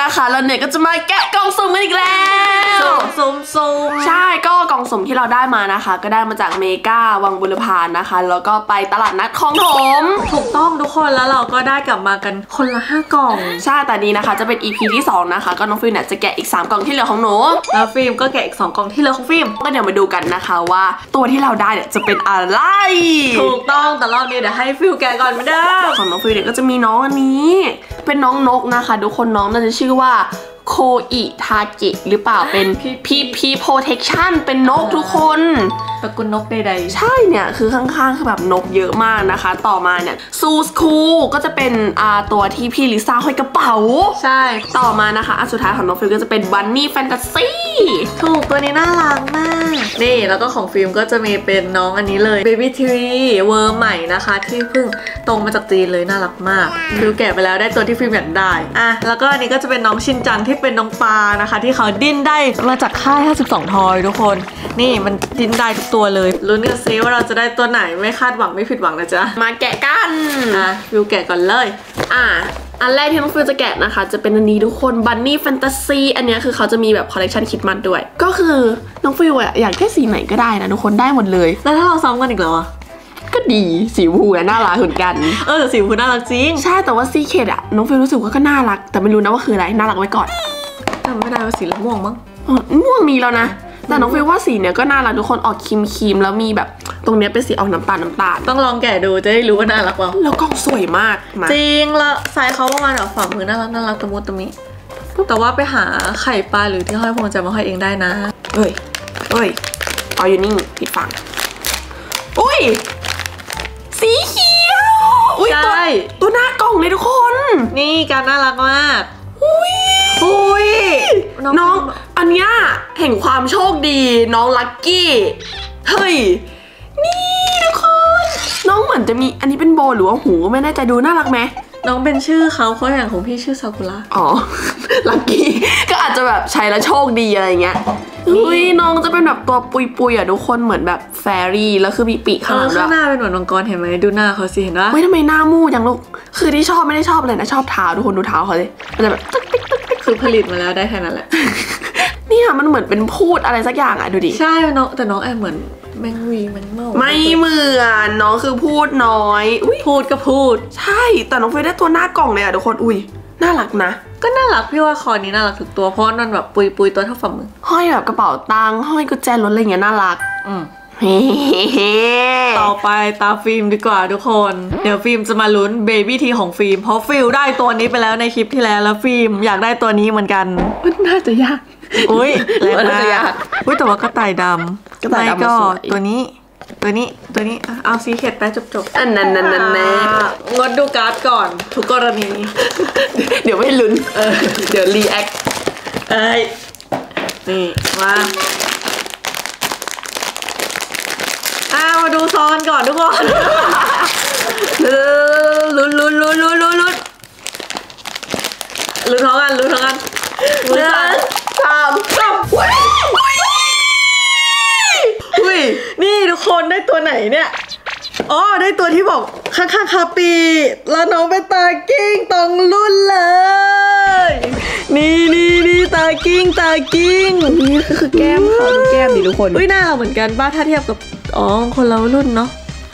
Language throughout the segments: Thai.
นะคะเราเนี่ยก็จะมาแกะกล่องสุ่มกันอีกแล้วสุ่มสุ่มสุ่มใช่ก็ กล่องสุ่มที่เราได้มานะคะ ก็ได้มาจากเมก้าวังบูรพานะคะ แล้วก็ไปตลาดนัดคลองถมถูกต้องทุกคนแล้วเราก็ได้กลับมากันคนละห้ากล่องใช่แต่นี้นะคะ จะเป็น EP ที่ 2 นะคะ ก็น้องฟิลเนี่ยจะแกะอีก 3 กล่องที่เหลือของหนูแล้วฟิล์มก็แกะอีกสองกล่องที่เหลือของฟิล์มก็เดี๋ยวมาดูกันนะคะว่าตัวที่เราได้เนี่ยจะเป็นอะไร ถูกต้องแต่รอบนี้เดี๋ยวให้ฟิลแกะก่อนไม่ได้ของน้องฟิลเนี่ยก็จะมีน้องอันนี้ เป็นน้องนกนะคะทุกคนน้องน่าจะชื่อว่า โคอิทากิหรือเปล่าเป็น PP Protection เป็นนกทุกคนตระกูลนกใดใช่เนี่ย คือข้างๆ คือแบบนกเยอะมากนะคะ ต่อมาเนี่ยซูสคูก็จะเป็นอ่าตัวที่พี่ลิซ่าห้อยกระเป๋าๆใช่ ต่อมานะคะ อันสุดท้ายของน้องฟิลก็จะเป็น Bunny Fantasy ถูกตัวนี้น่ารักมาก นี่แล้วก็ของฟิล์มก็จะมีเป็นน้องอันนี้เลย Baby t r e e เวอร์ใหม่นะคะ ที่เพิ่งตรงมาจากจีนเลยน่ารักมากฟิลแกะไปแล้วได้ตัวที่ฟิล์มอยากได้อะแล้วก็อันนี้ก็จะเป็นน้องชินจังที่เป็นน้องปลานะคะ ที่เขาดิ้นได้มาจากค่าย 52 Toys ทุกคน นี่มันดิ้นได้ทุกตัวเลยลุ้นกันซิว่าเราจะได้ตัวไหนไม่คาดหวังไม่ผิดหวังนะจ๊ะมาแกะกันอะฟิลแกะก่อนเลย อะอันแรกที่น้องฟิลจะแกะนะคะ จะเป็นอันนี้ทุกคน Bunny Fantasy อันเนี้ยคือเขาจะมีแบบคอลเลกชันคิดมันด้วย ก็คือน้องฟิลอะอยากได้สีไหนก็ได้นะทุกคนได้หมดเลย แล้วถ้าเราซ้ำกันอีกเหรอวะก็ ดีสีชมพูอะน่ารักเหมือนกัน เออแต่สีชมพูน่ารักจริง ใช่แต่ว่า secret อะน้องฟิลรู้สึกว่าก็น่ารัก แต่ไม่รู้นะว่าคืออะไรน่ารักไว้ก่อนจำไม่ได้ว่าสีม่วงมั้งอ๋อม่วงมีแล้วนะแต่น้องฟิลว่าสีเนี้ยก็น่ารักทุกคนออกครีมครีมๆแล้วมีแบบตรงเนี้ยเป็นสีออกน้ำตาลน้ำตาล ต้องลองแกะดูจะได้รู้ว่าน่ารักเปล่าแล้วกล่องสวยมากมาจริงแล้วไซส์เขาประมาณแบบฝ่ามือน่ารักน่ารักตะมุตะมิแต่ว่าไปหาไข่ปลาหรือที่ห้อยพวงใจมาห้อยเองได้นะเอ้ยเอ้ยเอาอยู่นิ่งผิดฝั่งอุ้ยสีเขียวอุ้ย ตัวใช่ตัวหน้ากล่องเลยทุกคน นี่การน่ารักมากอุ้ยอุ้ยน้อง อันเนี้ยเห็นความโชคดีน้องลัคกี้ เฮ้ย นี่ทุกคน น้องเหมือนจะมีอันนี้เป็นโบหรือว่าหูไม่แน่ใจดูน่ารักไหม น้องเป็นชื่อเขาเขาอย่างของพี่ชื่อซากุระอ๋อ ลัคกี้ ก็อาจจะแบบใช้แล้วโชคดีอะไรเงี้ยนี่อุ้ยน้องจะเป็นแบบตัวปุยปุยๆอะทุกคนเหมือนแบบแฟรี่แล้วคือมีปีกเอข้างหอลังด้ข้างหวยน้าเป็นเหมือนมังกรเห็นไหมดูหน้าเขาสิเห็นปะเฮ้ยทำไมหน้ามู่จังลูกคือที่ชอบไม่ได้ชอบเลยนะชอบเท้าทุกคนดูเท้าเขาเลยมันจะแบบตึ๊กติ๊กตึ๊กติ๊กคือผลิตมาแล้วได้แค่นั้นแหละ เนี่ยมันเหมือนเป็นพูดอะไรสักอย่างอะดูดิ ใช่น้องแต่น้องแอบเหมือนแมงวีแมงเม่าไม่เหมือนน้องคือพูดน้อยอุ้ยพูดก็พูด ใช่แต่น้องเฟยได้ตัวหน้ากล่องเลยอะทุกคนอุ้ยน่ารักนะ ก็น่ารักพี่ว่าคอนี้น่ารักทุกตัวเพราะว่ามันแบบปุยปุยๆตัวเท่าฝ่ามือห้อยแบบกระเป๋าตังค์ห้อยกุญแจรถอะไรเงี้ยน่ารัก อืมเฮ้เฮ้ต่อไปตาฟิล์มดีกว่าทุกคน เดี๋ยวฟิล์มจะมาลุ้น Baby Three ของฟิล์มเพราะฟิลได้ตัวนี้ไปแล้วในคลิปที่แล้วแล้วฟิล์มอยากได้ตัวนี้เหมือนกันมันน่าจะยาก อุ้ยแรงมันมาน่าจะยากกอุ้ยแต่ว่ากระต่ายดำกระต่ายดำไม่ก็มันสวยตัวนี้ ตัวนี้ตัวนี้อะเอาซีเข็ดไปจบจบๆอันนั้นนั่นนั่นแน่งดดูการ์ดก่อนทุกกรณี เดี๋ยวไม่ลุ้นเออเดี๋ยวรีแอคเอ้ยนี่มาอ่ามาดูซองกันก่อนทุกคนลุ้นลุ้นลุ้นลุ้นลุ้นลุ้นลุ้นท้องกันลุ้นท้องกันหนึ่งสามสามอุ้ยอุ้ยนี่ทุกคนได้ตัวไหนเนี่ยอ๋อได้ตัวที่บอกข้างๆคาปี แล้วน้องเป็นตากิ้งตองรุ่นเลย นี่นี่นี่ตากิ้งตากิ้งนี่คือแก้มเขาดูแก้มดิทุกคนอุ้ยหน้าเหมือนกันป้าถ้าเทียบกับอ๋อคนเรารุ่นเนาะ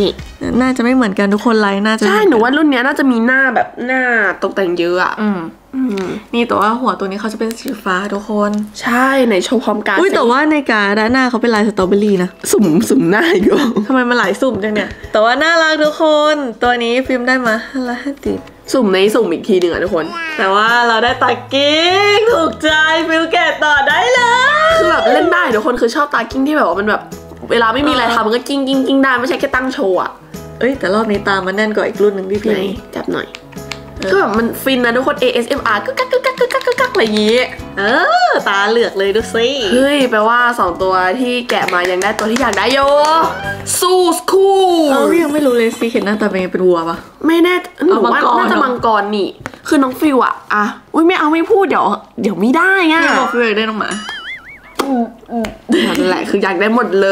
นี่น่าจะไม่เหมือนกันทุกคนไลน์น่าจะใช่หนูว่ารุ่นเนี้ยน่าจะมีหน้าแบบหน้าตกแต่งเยอะอะอืมอืมนี่แต่ว่าหัวตัวนี้เขาจะเป็นสีฟ้าทุกคน ใช่ไหนโชว์พร้อมกันอุ้ยแต่ว่าในการด้านหน้าเขาเป็นลายสตรอเบอรี่นะสุ่มสุ่มหน้าอีกแล้วทำไมมันหลายสุ่มจังเนี่ย แต่ว่าน่ารักทุกคน ตัวนี้ฟิล์มได้มาห้าละห้าติบสุ่มในสุ่มอีกทีหนึ่งอะทุกคน แต่ว่าเราได้ตากลิ้งถูกใจฟิลแกะต่อได้เลยคือแบบเล่นได้ทุกคนคือชอบตากลิ้งที่แบบว่ามันแบบ เวลาไม่มีอะไรทำมันก็กลิ้งกลิ้งกลิ้งได้ไม่ใช่แค่ตั้งโชว์อะเอ้ยแต่รอบนี้ตามันแน่นกว่าอีกรุ่นหนึ่งพี่ไหพี่นจับหน่อยคือแบบมันฟินนะทุกคน ASMR กึกกักกึกกักกึกกักกึกกักอะไรอย่างงี้ เออ ตาเหลือกเลยดูสิเฮ้ยแปลว่าสองตัวที่แกะมายังได้ตัวที่อยากได้โยซูสคูเออยังไม่รู้เลยสิเห็นหน้าตาเป็นไงเป็นวัวปะไม่แน่หนูว่าเอามังกรน่าจะเหรอมังกรนี่ คือน้องฟิวอะอะอุ้ยไม่เอาไม่พูดเดี๋ยว เดี๋ยวไม่ได้อะพี่บอกฟิลอยากได้น้องหมา นั่นแหละคืออยากได้หมดเล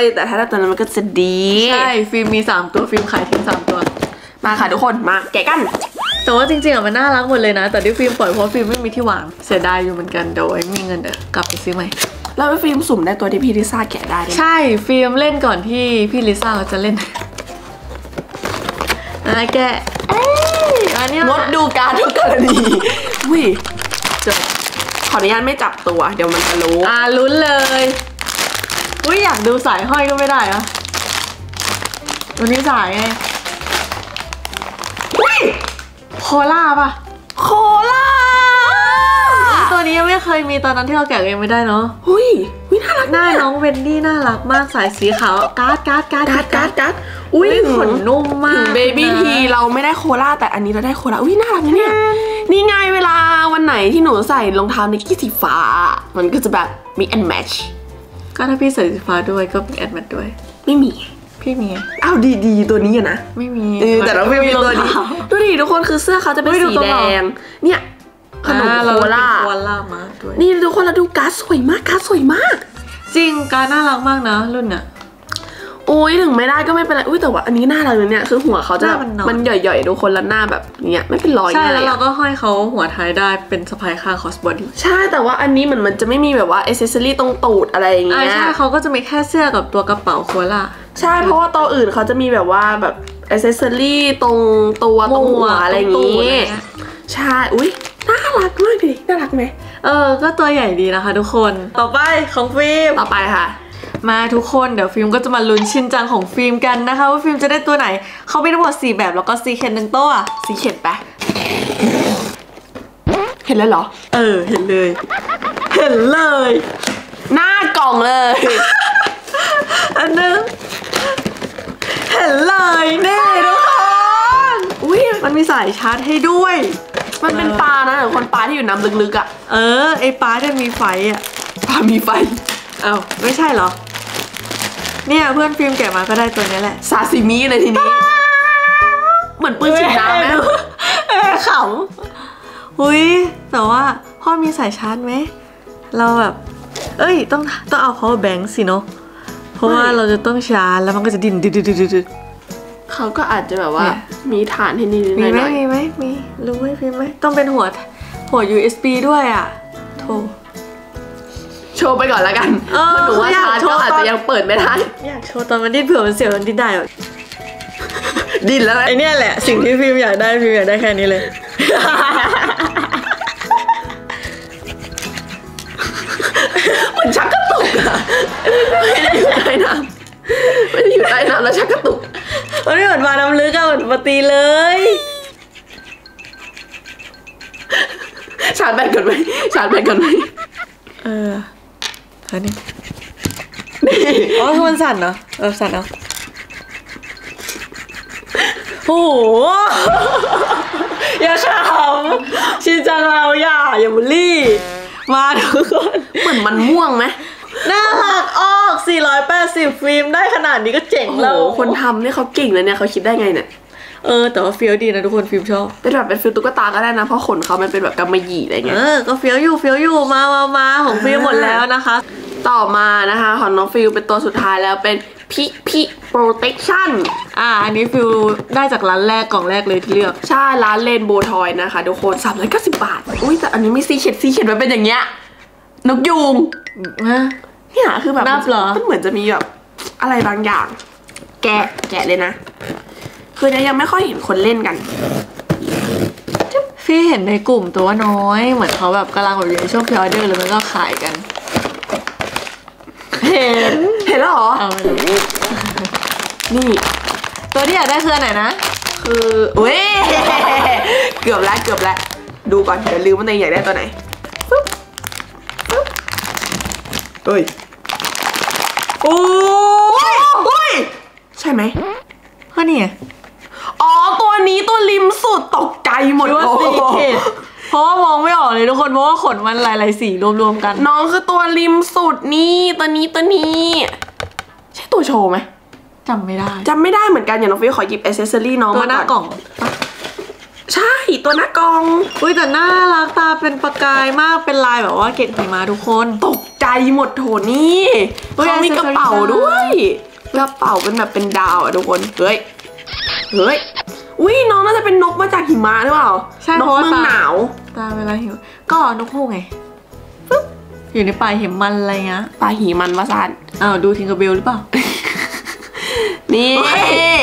ย แต่ถ้าได้ตัวนั้นมันก็จะดี ใช่ฟิล์มมี3ตัวฟิล์มขายทิ้ง3ตัว มาค่ะทุกคนมาแกะกัน แต่ว่าจริงๆอะมันน่ารักหมดเลยนะ แต่ที่ฟิล์มปล่อยเพราะฟิล์มไม่มีที่วางเสียดายอยู่เหมือนกันเดี๋ยวไว้มีเงินเดี๋ยวกลับไปซื้อใหม่แล้วฟิล์มสุ่มได้ตัวที่พี่ลิซ่าแกะได้ด้วยนะใช่ฟิล์มเล่นก่อนที่พี่ลิซ่าเขาจะเล่นอะแกะเอ้ยอันเนี้ยงดดูการทุกกรณีวิจบ ขออนุญาตไม่จับตัว เดี๋ยวมันจะรู้อ่าลุ้นเลยอุ้ยอยากดูสายห้อยก็ไม่ได้เหรอะวันนี้สายไงอุ้ยโคล่าปะโคล่าตัวนี้ยังไม่เคยมีตอนนั้นที่เราแกะเองไม่ได้เนาะอุ้ยวิน่ารักหน้าน้องเวนดี้น่ารักมากสายสีขาวการ์ดการ์ดการ์ดการ์ดการ์ดการ์ด อุ้อุ้ยยขนนุ่มมากถึง baby นะทีเราไม่ได้โคล่าแต่อันนี้เราได้โคล่าอุ้ยน่ารักนะเนี่ยนี่ไงเวลาวันไหนที่หนูใส่รองเท้าไนกี้สีฟ้า มันก็จะแบบ mix and match ก็ถ้าพี่ใส่สีฟ้าด้วยก็มีแอดแมทด้วย ไม่มีพี่มีอ้าวดีๆ ตัวนี้อะนะ ไม่มีเออแต่เราไม่มีตัวนี้รองเท้าดูดิทุกคนคือเสื้อเขาจะเป็นเฮ้ยดูสีตรงแดเรางเนี่ยขนมอ่าโคเราล่าโคล่ามาด้วยนี่ทุกคนเราดูการ์ดสวยมากการ์ดสวยมาก จริงการ์ดน่ารักมากนะรุ่นเนี้ย อุ้ยถึงไม่ได้ก็ไม่เป็นไรอุ้ยแต่ว่าอันนี้น่ารักเลยเนี่ยคือหัวเขาจะหน้ามันน้อยมันหย่อยๆทุกคนแล้วหน้าแบบเนี้ยไม่เป็นรอยใช่ง่ายแล้วเราอะก็ห้อยเขาหัวท้ายได้เป็นสะพายข้าง crossbody ใช่แต่ว่าอันนี้เหมือนมันจะไม่มีแบบว่าอ c เซสซอรี่ตรงตูดอะไรอย่างอ่าเงี้ยใช่เขาก็จะมีแค่เสื้อกับตัวกระเป๋าโคล่าใช่เพราะว่าตัวอื่นเขาจะมีแบบว่าแบบอ c เซสซอรี่ตรงตัวตรงหัวอะไรอย่างตรงตูดงี้อะไรเงี้ยใช่อุ้ยน่ารักมากดิน่ารักไหมเออ ก็ตัวใหญ่ดีนะคะทุกคน ต่อไปของฟิล์มต่อไปค่ะ มาทุกคนเดี๋ยวฟิล์มก็จะมาลุ้นชินจังของฟิล์มกันนะคะ ว่าฟิล์มจะได้ตัวไหน เขามีทั้งหมด4แบบแล้วก็ซีเคนหนึ่งตัวสีเข็ดปะเห็นแล้วเหรอ เออ เห็นเลย เห็นเลย หน้ากล่องเลย อันนึง เห็นเลยนี่ทุกคนอุ้ยมันมีสายชาร์จให้ด้วย มันเป็นปลานะหรือคนปลาที่อยู่น้ำลึกๆอะ เออ ไอ้ป้าจะมีไฟอะ ปลามีไฟ เอ้าไม่ใช่เหรอ เนี่ยเพื่อนฟิล์มแกะมาก็ได้ตัวนี้แหละซาซิมิเลยทีนี้ เหมือนปืนฉีดน้ำไหมเออขำอุ้ยแต่ว่าพ่อมีสายชาร์จไหม เราแบบ เอ้ย ต้องต้องเอา power bank สิเนาะเพราะว่าเราจะต้องชาร์จแล้วมันก็จะดิ่นดึดดึดดึดดึดเขาก็อาจจะแบบว่าเนี่ยมีฐานให้นิดๆหมีไหมน่อยมีไหมมีรู้ไหมฟิล์มไหมต้องเป็นหัวหัว USB ด้วยอะโธ่ๆ โชว์ไปก่อนแล้วกันเออหนูว่าอยากชาร์จโชว์ก็อาจตอจะนยังเปิดไม่ได้อยากโชว์ตอนมันดิ้นเผื่อมันเสียวมันดิ้นได้แบบดิ้นแล้วนะไอเนี่ยแหละ สิ่งที่ฟิล์มอยากได้ฟิล์มอยากได้แค่นี้เลยเหมือนชักกระตุกอะไม่ได้อยู่ใต้น้ำไม่ได้อยู่ใต้น้ำแล้วชักกระตุกมันไม่เหมือนมาน้ำลึกอะเหมือนปตีเลยชาร์จแบตก่อนไหมชาร์จแบตก่อนไหมเออ เฮ้ยนี่อ๋อคือมันสั่นเหรอเออสั่นเอาโอ้โห อย่าขำชินจังเราอย่า อย่าบูลลี่ มาทุกคน เหมือนมันม่วงไหมน่ารักออก 480 ฟิล์มได้ขนาดนี้ก็เจ๋งโอ้โหแล้ว คนทำเนี่ยเขาเก่งนะเนี่ยเขาคิดได้ไงเนี่ย เออแต่ว่าเฟี้ยวดีนะทุกคนฟิล์มชอบเป็นแบบเป็น feel ตุ๊กตาก็ได้นะเพราะขนเขามันเป็นแบบกำมะหยี่อะไรเอเงี้ยอก็เฟี้ยวอยู่เฟี้ยวอยู่มามามาของฟิล์มหมดแล้วนะคะ ต่อมานะคะของน้องฟิลเป็นตัวสุดท้ายแล้วเป็นพิพิ protection อ่า อันนี้ฟิลได้จากร้านแรกกล่องแรกเลยที่เลือก ใช่ ร้าน Rainbow Toy นะคะ ทุกคน390บาท อุ้ยแต่อันนี้ไม่ secret secret มันเป็นอย่างเงี้ยนกยูงฮะเนี่ยคือแบบนับเหรอมันเหมือนจะมีแบบอะไรบางอย่าง แกะแกะเลยนะ คือเนี่ยยังไม่ค่อยเห็นคนเล่นกัน พี่เห็นในกลุ่มตัวน้อย เหมือนเขาแบบกำลังแบบอยู่ในช่วงพรีออเดอร์แล้วมันก็ขายกัน เห็น เห็นแล้วเหรอ เอาไปเลยนี่ ตัวที่อยากได้คืออันไหนนะ คือเว้ย เกือบแล้วเกือบแล้ว ดูก่อนเดี๋ยวลืมว่าตัวเองอยากได้ตัวไหนฟึ๊บฟึ๊บเอ้ย โอ้ยอุ้ย ใช่ไหม ก็นี่ไงอ๋อตัว นี้ตัวริมสุดตกใจหมดหรือว่าโอ้สีโหเขตเพราะว่ามองไม่ออกเลยทุกคนเพราะว่าขนมันหลายๆสีรวมๆกัน น้องคือตัวริมสุดนี่ตัวนี้ตัวนี้ ใช่ตัวโชว์ไหมจำไม่ได้จำไม่ได้เหมือนกันอย่างน้องฟิวขอหยิบอ c เซสซอรี่น้องตัวมาหน้ากก่ล่อนองใช่ตัวหน้ากล่องอุ้ยแต่น่ารักตาเป็นประกายมากเป็นลายแบบว่าเกล็ดหิมะทุกคนตกใจหมดโถนี่อุ๊ยเขามีกระเป๋าด้วยกระเป๋าเป็นแบบเป็นดาวอะทุกคนเฮ้ยเฮ้ย อุ้ยน้องน่าจะเป็นนกมาจากหิมะหรือเปล่าใช่นกเพราะว่าเมืองตา หนาว ตาเวลาหิว ก็นกฮูกไงฟึ๊บอยู่ในป่าเห็มมันอะไรเงี้ยปลาหีมันวาซานอ้าวดูทิงเกอร์เบลหรือเปล่า นี่โอ้ย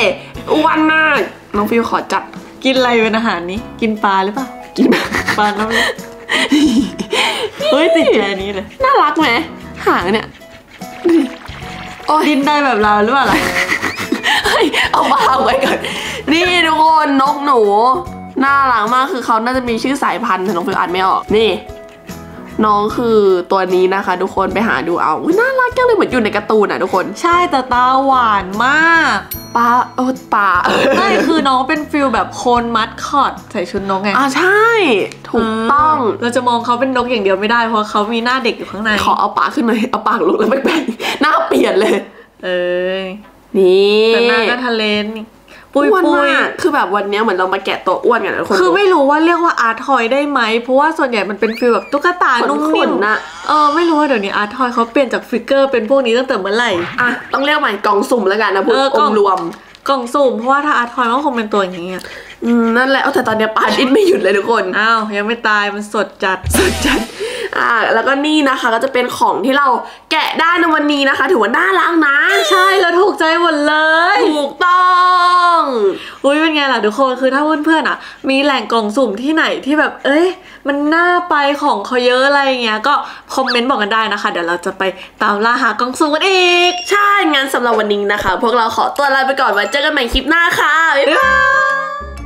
อ้วนมากน้องฟิวขอจับกินอะไรเป็นอาหารนี้ กินปลาหรือเปล่า กินปลาน้ำลึกเฮ้ยติดใจอันนี้เลยน่ารักไหมหางเนี่ยโอ้ยกินได้แบบเราหรือเปล่าล่ะ เฮ้ยเอาวางไว้ก่อน นี่ทุกคนนกหนู น่ารักมากคือเขาน่าจะมีชื่อสายพันธุ์แต่น้องฟิวอ่านไม่ออก นี่ น้องคือตัวนี้นะคะ ทุกคนไปหาดูเอาอุ๊ยน่ารักจังเลยเหมือนอยู่ในการ์ตูนอะทุกคนใช่แต่ตาหวานมากปลาเออปลาใช่คือน้องเป็น feel แบบคนมัดคอตใส่ชุดนกไงอ่าใช่ ถูกต้องเเราจะมองเขาเป็นนกอย่างเดียวไม่ได้เพราะเขามีหน้าเด็กอยู่ข้างในขอเอาปากขึ้นหน่อยเอาปากลงแล้วแปลกๆหน้าเปลี่ยนเลย เออนี่แต่หน้าก็ทะเลนนี่ ปุยอ้วนปุยมากคือแบบวันเนี้ยเหมือนเรามาแกะตัวอ้วนกันนะทุกคนคือไม่รู้ว่าเรียกว่า art toy ได้ไหมเพราะว่าส่วนใหญ่มันเป็น feel แบบตุ๊กตาขนนุ่มขนิ่นมนะเออไม่รู้ว่าเดี๋ยวนี้ art toy เขาเปลี่ยนจาก figure เป็นพวกนี้ตั้งแต่เมื่อไหร่อะต้องเรียกใหม่กล่องสุ่มแล้วกันนะพูดเออกอล่องมรวมกล่องสุ่มเพราะว่าถ้าอาร์ทอยมันก็คงเป็นตัวอย่างนี้อะอืมนั่นแหละเอาแต่ตอนเนี้ยปลาดิ้นไม่หยุดเลยทุกคนอ้าวยังไม่ตายมันสดจัดสุดจัดอ่าแล้วก็นี่นะคะก็จะเป็นของที่เราแกะได้ในวันนี้นะคะ ถือว่าน่ารักนะ ใช่แล้วถูกใจหมดเลย ถูกต้อง อุ้ยเป็นไงล่ะทุกคนคือถ้าเพื่อนๆอะ มีแหล่งกล่องสุ่มที่ไหนที่แบบ เอ้ย มันน่าไปของเขาเยอะอะไรเงี้ยก็คอมเมนต์บอกกันได้นะคะ เดี๋ยวเราจะไปตามล่าหากล่องสุ่มกันอีก ใช่งั้นสำหรับวันนี้นะคะ พวกเราขอตัวลาไปก่อนไว้เจอกันใหม่คลิปหน้าค่ะบ๊ายบาย